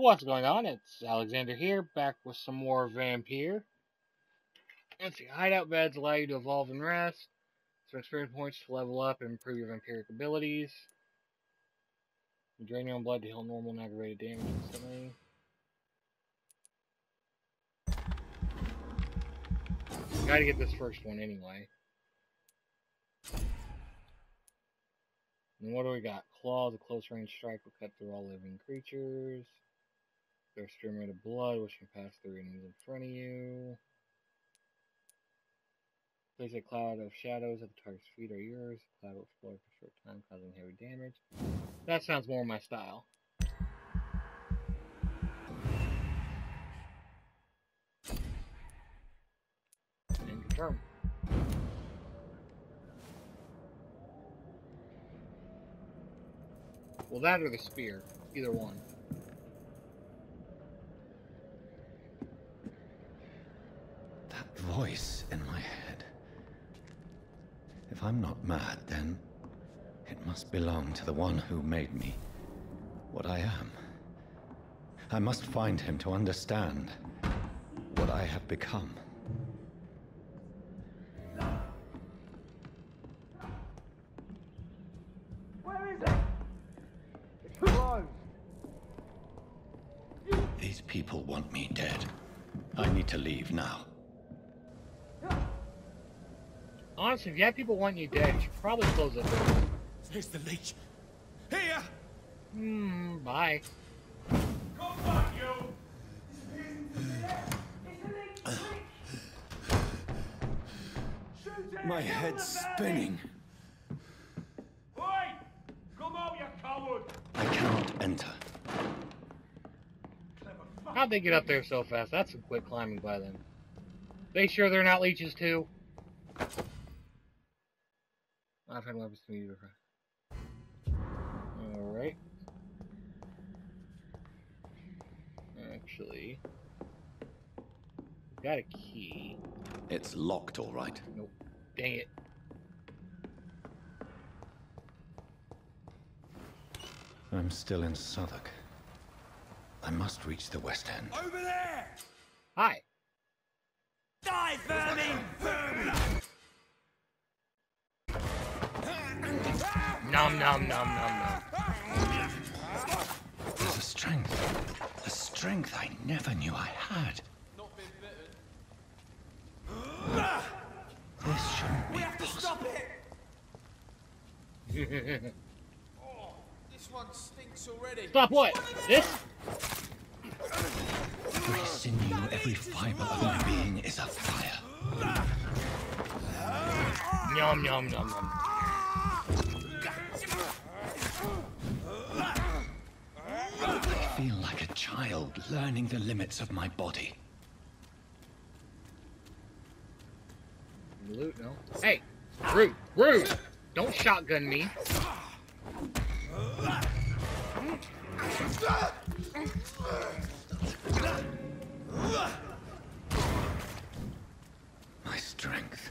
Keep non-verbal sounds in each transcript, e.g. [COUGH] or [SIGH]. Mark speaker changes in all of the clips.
Speaker 1: What's going on? It's Alexander here, back with some more Vampyr. Let's see, hideout beds allow you to evolve and rest. Some experience points to level up and improve your vampiric abilities. You drain your own blood to heal normal and aggravated damage instantly. Gotta get this first one anyway. And what do we got? Claw, the close range strike will cut through all living creatures. There's streaming of blood, which can pass through enemies in front of you. Place a cloud of shadows at the target's feet or yours. Cloud will explode for a short time, causing heavy damage. That sounds more my style. And confirm. Well, that or the spear. Either one.
Speaker 2: That voice in my head. If I'm not mad, then it must belong to the one who made me what I am. I must find him to understand what I have become.
Speaker 1: Honestly, if you have people wanting you dead, you should probably close the door.
Speaker 3: There's the leech. Here!
Speaker 1: Hmm, bye.
Speaker 3: Come back, you!
Speaker 2: My head's spinning.
Speaker 3: Oi! Come out, you coward!
Speaker 2: I cannot enter.
Speaker 1: How'd they get up there so fast? That's some quick climbing by them. They sure they're not leeches too? I've had weapons to me before. Alright. Actually, got a key.
Speaker 2: It's locked, all right.
Speaker 1: Nope. Dang it.
Speaker 2: I'm still in Southwark. I must reach the West End.
Speaker 3: Over there!
Speaker 1: Hi.
Speaker 3: Die, vermin!
Speaker 1: Nom nom nom nom nom.
Speaker 2: There's a strength. A strength I never knew I had. This shouldn't be
Speaker 3: We have to
Speaker 2: possible.
Speaker 3: stop it! Oh, this one stinks already.
Speaker 1: Stop what? This?
Speaker 2: Every sinew, every fiber of my being is afire.
Speaker 1: Nom nom nom nom.
Speaker 2: I feel like a child learning the limits of my body.
Speaker 1: Loot, no. Hey! Rude! Rude! Don't shotgun me.
Speaker 2: My strength.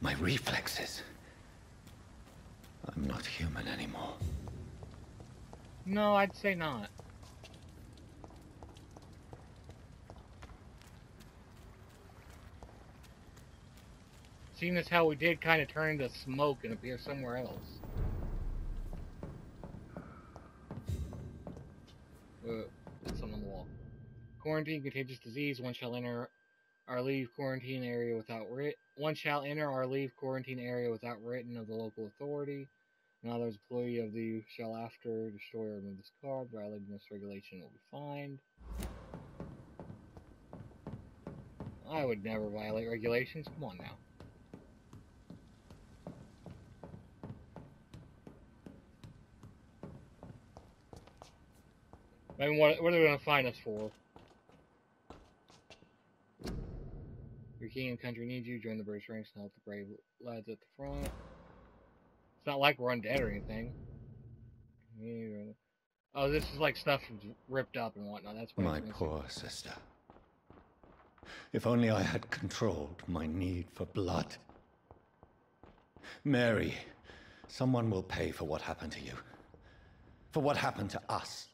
Speaker 2: My reflexes. I'm not human anymore.
Speaker 1: No, I'd say not. Seeing as how we did kind of turn into smoke and appear somewhere else. Uh, it's on the wall. Quarantine contagious disease. One shall enter or leave quarantine area without writ. One shall enter or leave quarantine area without written of the local authority. Another employee of the shall after destroy or remove this card. Violating this regulation will be fined. I would never violate regulations. Come on now. I mean, what, what are they going to fine us for? Your king and country need you. Join the British ranks and help the brave lads at the front. It's not like we're undead or anything. Oh, this is like stuff ripped up and whatnot. That's why
Speaker 2: My poor sister. If only I had controlled my need for blood. Mary, someone will pay for what happened to you. For what happened to us.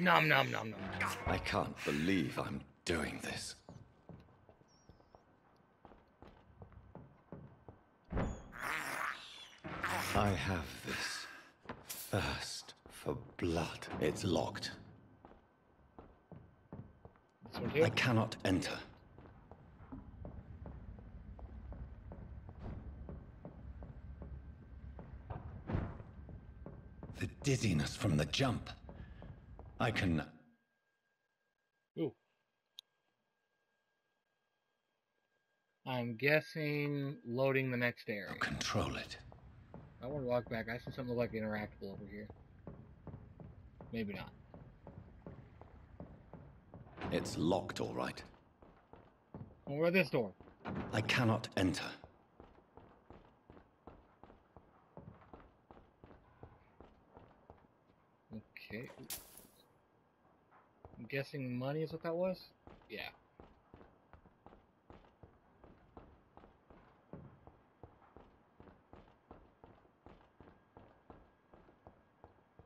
Speaker 1: Nom nom nom nom.
Speaker 2: I can't believe I'm doing this. I have this thirst for blood. It's locked.
Speaker 1: This one too?
Speaker 2: I cannot enter. The dizziness from the jump. I can.
Speaker 1: Ooh. I'm guessing loading the next area.
Speaker 2: control it.
Speaker 1: I want to walk back. I see something like interactable over here. Maybe not.
Speaker 2: It's locked, all right.
Speaker 1: Over at this door.
Speaker 2: I cannot enter.
Speaker 1: Okay. I'm guessing money is what that was? Yeah.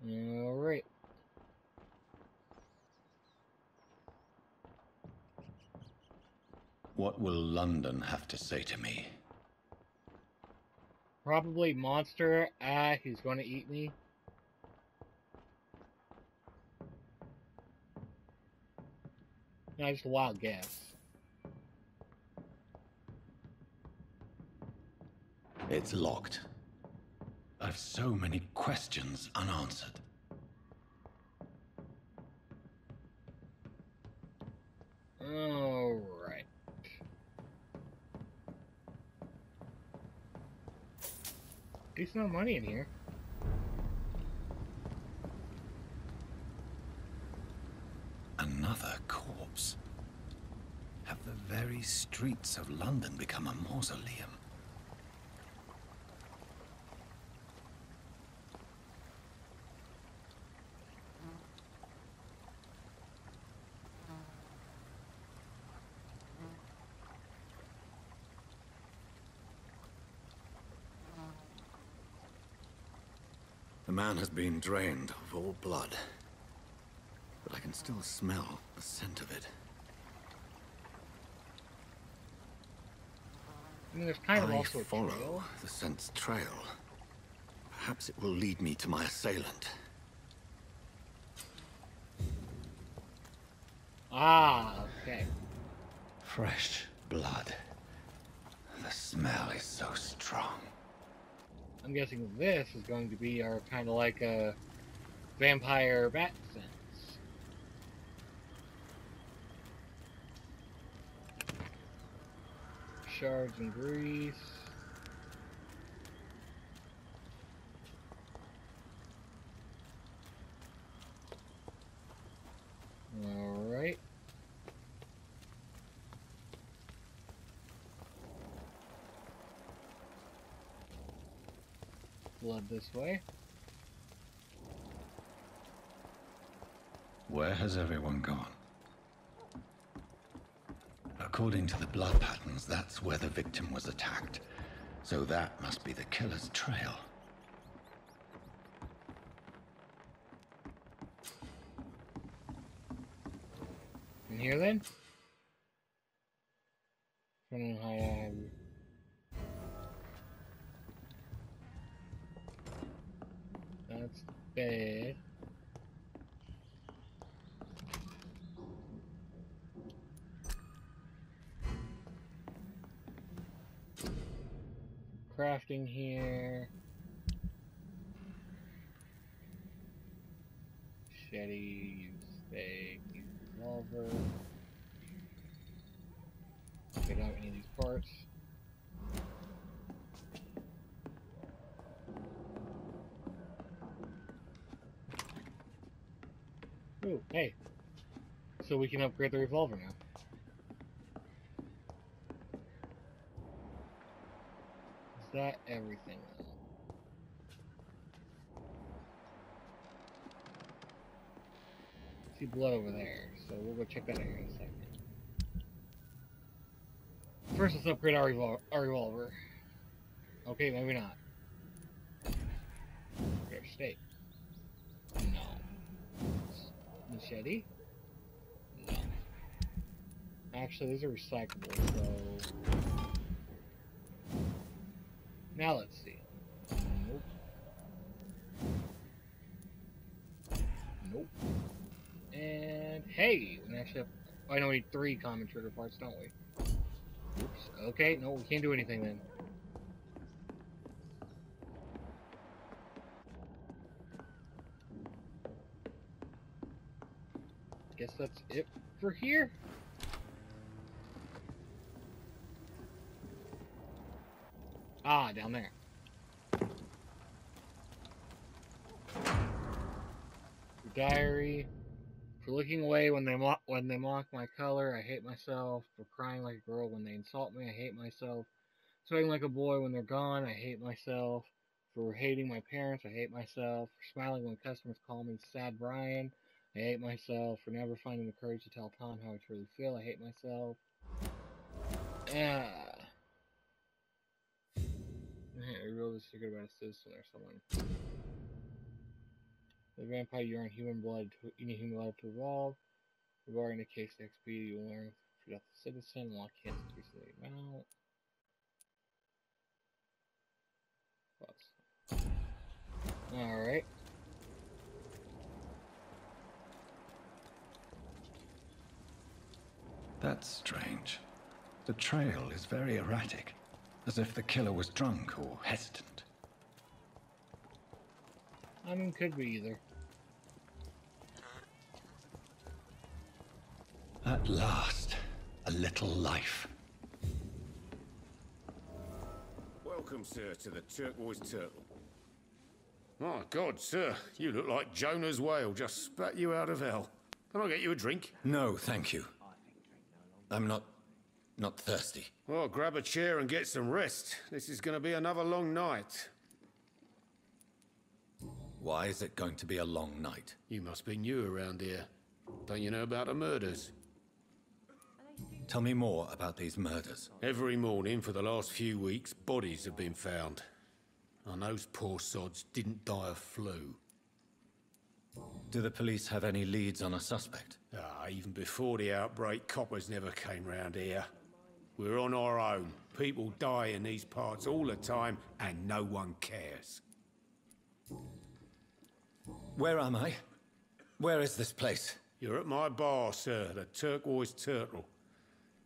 Speaker 1: Alright.
Speaker 2: What will London have to say to me?
Speaker 1: Probably monster. Ah, he's going to eat me. No, just a wild guess.
Speaker 2: It's locked. I've so many questions unanswered.
Speaker 1: Alright. Decent amount of money in here.
Speaker 2: Another corpse. Have the very streets of London become a mausoleum? The man has been drained of all blood. But I can still smell the scent of it.
Speaker 1: I mean, there's kind of
Speaker 2: I
Speaker 1: also a
Speaker 2: follow
Speaker 1: trail.
Speaker 2: the scent's trail. Perhaps it will lead me to my assailant.
Speaker 1: Ah, okay.
Speaker 2: Fresh blood. The smell is so strong.
Speaker 1: I'm guessing this is going to be our kind of like a vampire bat sense. Shards and grease. Alright. Blood this way.
Speaker 2: Where has everyone gone? According to the blood patterns, that's where the victim was attacked. So that must be the killer's trail.
Speaker 1: In here then? Know how I. That's bad. Crafting here. Machete, use stake, use revolver. Get out any of these parts. Ooh, hey. So we can upgrade the revolver now. That everything though? See blood over there, so we'll go check that out in a second. First, let's upgrade our, revol- our revolver. Okay, maybe not. Our stake. No. Machete. No. Actually, these are recyclable, so. Now let's see. Nope. Nope. And hey, we actually have. Oh, I know we need three common trigger parts, don't we? Oops. Okay, no, we can't do anything then. Guess that's it for here. Ah, down there. Diary. For looking away when they mock when they mock my color, I hate myself. For crying like a girl when they insult me, I hate myself. Sweating like a boy when they're gone, I hate myself. For hating my parents, I hate myself. For smiling when customers call me Sad Brian, I hate myself. For never finding the courage to tell Tom how I truly feel, I hate myself. Yeah. I revealed a secret about a citizen or someone. The vampire urine human blood to need human blood to evolve. Regarding the case XP, you learn got the citizen, lock hands increase the amount. Plus. Alright.
Speaker 2: That's strange. The trail is very erratic, as if the killer was drunk or hesitant.
Speaker 1: I mean, could be either.
Speaker 2: At last, a little life.
Speaker 4: Welcome, sir, to the Turquoise Turtle. My God, sir, you look like Jonah's whale just spat you out of hell. Can I get you a drink?
Speaker 2: No, thank you. I'm not. Not thirsty.
Speaker 4: Well, grab a chair and get some rest. This is going to be another long night.
Speaker 2: Why is it going to be a long night?
Speaker 4: You must be new around here. Don't you know about the murders?
Speaker 2: Tell me more about these murders.
Speaker 4: Every morning for the last few weeks, bodies have been found. And those poor sods didn't die of flu.
Speaker 2: Do the police have any leads on a suspect?
Speaker 4: Ah, even before the outbreak, coppers never came round here. We're on our own. People die in these parts all the time, and no one cares.
Speaker 2: Where am I? Where is this place?
Speaker 4: You're at my bar, sir, the Turquoise Turtle.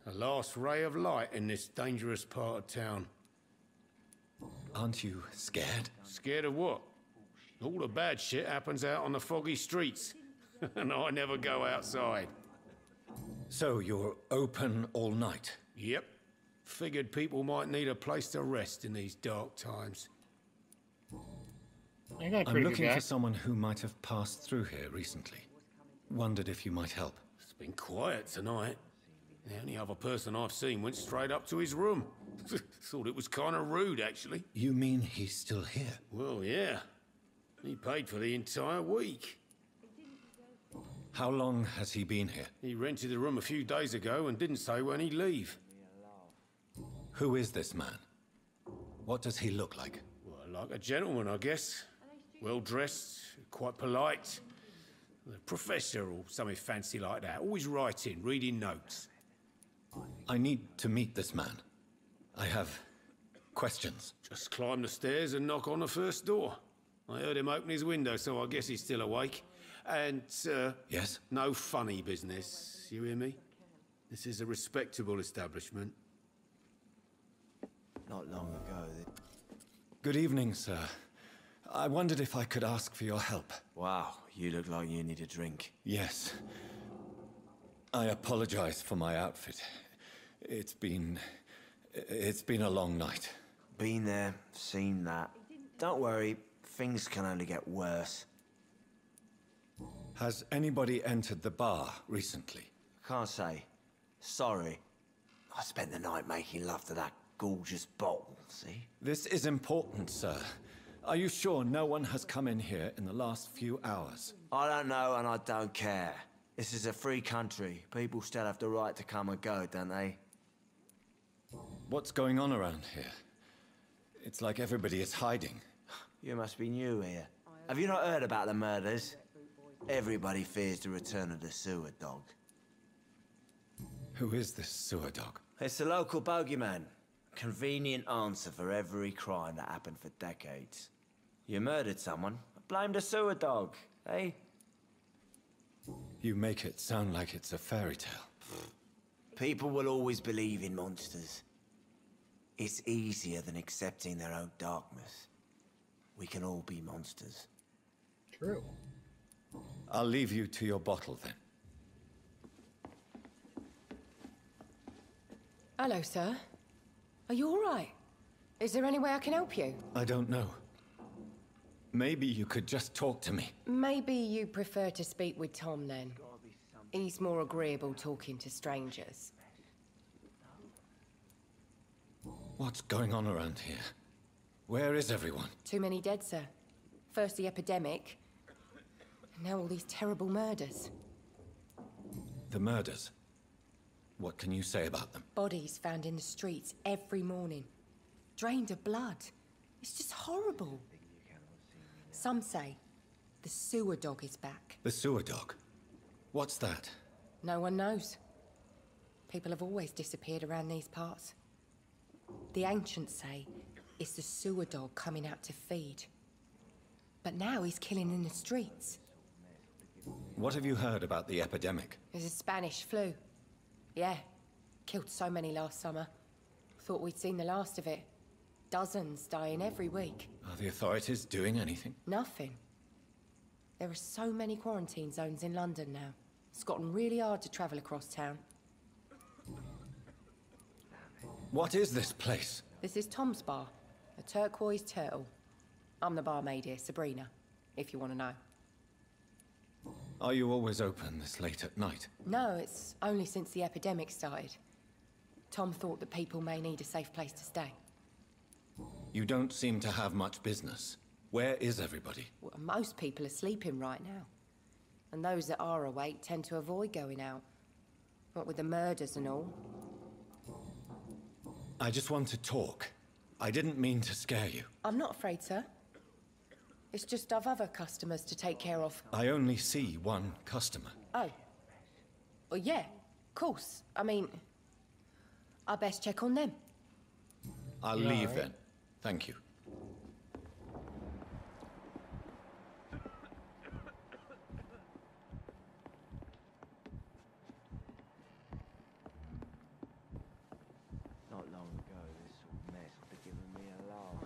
Speaker 4: The last ray of light in this dangerous part of town.
Speaker 2: Aren't you scared?
Speaker 4: Scared of what? All the bad shit happens out on the foggy streets. [LAUGHS] and I never go outside.
Speaker 2: So you're open all night?
Speaker 4: Yep. Figured people might need a place to rest in these dark times.
Speaker 1: I got a
Speaker 2: I'm looking
Speaker 1: guy.
Speaker 2: for someone who might have passed through here recently. Wondered if you might help.
Speaker 4: It's been quiet tonight. The only other person I've seen went straight up to his room. [LAUGHS] Thought it was kind of rude, actually.
Speaker 2: You mean he's still here?
Speaker 4: Well, yeah. He paid for the entire week.
Speaker 2: How long has he been here?
Speaker 4: He rented the room a few days ago and didn't say when he'd leave.
Speaker 2: Who is this man? What does he look like?
Speaker 4: Well, like a gentleman, I guess. Well dressed, quite polite. A professor or something fancy like that. Always writing, reading notes.
Speaker 2: I need to meet this man. I have questions.
Speaker 4: Just climb the stairs and knock on the first door. I heard him open his window, so I guess he's still awake. And, uh,
Speaker 2: Yes?
Speaker 4: no funny business. You hear me? This is a respectable establishment.
Speaker 5: Not long ago.
Speaker 2: Good evening, sir. I wondered if I could ask for your help.
Speaker 5: Wow, you look like you need a drink.
Speaker 2: Yes. I apologize for my outfit. It's been. It's been a long night.
Speaker 5: Been there, seen that. Don't worry, things can only get worse.
Speaker 2: Has anybody entered the bar recently?
Speaker 5: Can't say. Sorry. I spent the night making love to that gorgeous bottle, see?
Speaker 2: This is important, sir. Are you sure no one has come in here in the last few hours?
Speaker 5: I don't know and I don't care. This is a free country. People still have the right to come and go, don't they?
Speaker 2: What's going on around here? It's like everybody is hiding.
Speaker 5: You must be new here. Have you not heard about the murders? Everybody fears the return of the sewer dog.
Speaker 2: Who is this sewer dog?
Speaker 5: It's a local bogeyman. Convenient answer for every crime that happened for decades. You murdered someone, blame the sewer dog, eh?
Speaker 2: You make it sound like it's a fairy tale.
Speaker 5: People will always believe in monsters. It's easier than accepting their own darkness. We can all be monsters.
Speaker 1: True.
Speaker 2: I'll leave you to your bottle then.
Speaker 6: Hello, sir. Are you all right? Is there any way I can help you?
Speaker 2: I don't know. Maybe you could just talk to me.
Speaker 6: Maybe you prefer to speak with Tom then. He's more agreeable talking to strangers.
Speaker 2: What's going on around here? Where is everyone?
Speaker 6: Too many dead, sir. First the epidemic, and now all these terrible murders.
Speaker 2: The murders. What can you say about them?
Speaker 6: Bodies found in the streets every morning. Drained of blood. It's just horrible. Some say the sewer dog is back.
Speaker 2: The sewer dog. What's that?
Speaker 6: No one knows. People have always disappeared around these parts. The ancients say it's the sewer dog coming out to feed. But now he's killing in the streets.
Speaker 2: What have you heard about the epidemic?
Speaker 6: There's a Spanish flu. Yeah. Killed so many last summer. Thought we'd seen the last of it. Dozens dying every week.
Speaker 2: Are the authorities doing anything?
Speaker 6: Nothing. There are so many quarantine zones in London now. It's gotten really hard to travel across town.
Speaker 2: What is this place?
Speaker 6: This is Tom's bar, a turquoise turtle. I'm the barmaid here, Sabrina, if you want to know.
Speaker 2: Are you always open this late at night?
Speaker 6: No, it's only since the epidemic started. Tom thought that people may need a safe place to stay.
Speaker 2: You don't seem to have much business. Where is everybody?
Speaker 6: Well, most people are sleeping right now. And those that are awake tend to avoid going out. What with the murders and all.
Speaker 2: I just want to talk. I didn't mean to scare you.
Speaker 6: I'm not afraid, sir. It's just I've other customers to take care of.
Speaker 2: I only see one customer.
Speaker 6: Oh. Well, yeah, of course. I mean, I best check on them.
Speaker 2: I'll
Speaker 1: Yeah,
Speaker 2: leave
Speaker 1: alright.
Speaker 2: then. Thank you.
Speaker 5: Not long ago, this sort of mess would have given me a laugh.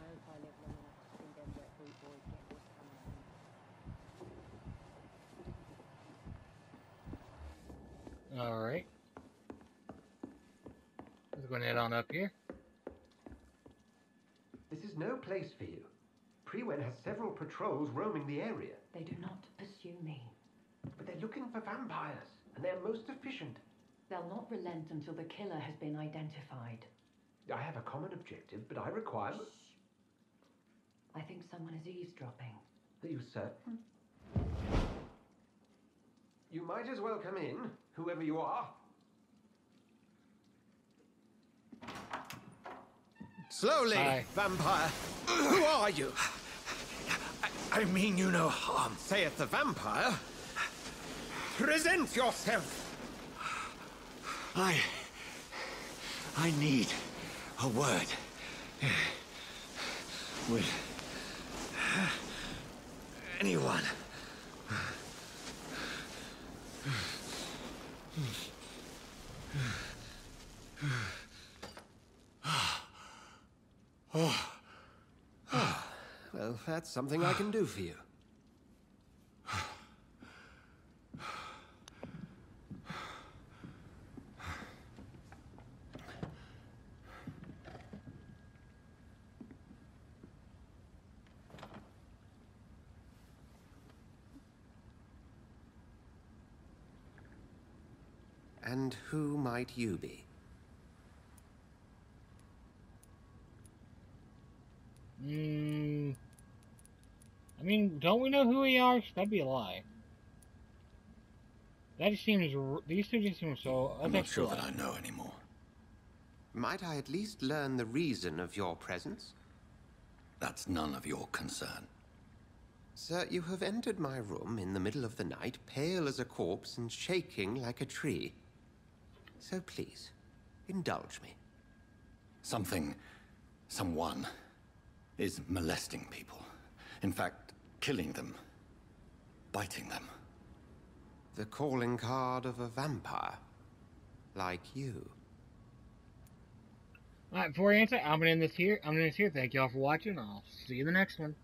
Speaker 1: Alright. Let's go and head on up here.
Speaker 7: This is no place for you. Priwen has several patrols roaming the area,
Speaker 8: They do not pursue me.
Speaker 7: but they're looking for vampires, and they're most efficient.
Speaker 8: They'll not relent until the killer has been identified.
Speaker 7: I have a common objective, but I require.
Speaker 8: I think someone is eavesdropping.
Speaker 7: Are you certain? You might as well come in, whoever you are.
Speaker 9: Slowly,
Speaker 1: Hi.
Speaker 9: vampire. Who are you?
Speaker 4: I mean you no harm.
Speaker 9: Saith the vampire. Present yourself.
Speaker 4: I. I need a word. With. anyone. [SIGHS]
Speaker 9: Well, that's something I can do for you. [SIGHS] And who might you be?
Speaker 1: Mm, I mean, don't we know who we are? That'd be a lie. That just seems. These two just seem so.
Speaker 2: I'm not sure that. I know anymore.
Speaker 9: Might I at least learn the reason of your presence?
Speaker 2: That's none of your concern.
Speaker 9: Sir, you have entered my room in the middle of the night, pale as a corpse and shaking like a tree. So please, indulge me.
Speaker 2: Something, someone, is molesting people. In fact, killing them. Biting them.
Speaker 9: The calling card of a vampire. Like you.
Speaker 1: Alright, before I answer, I'm gonna end this here. I'm gonna end this here. Thank y'all for watching. I'll see you in the next one.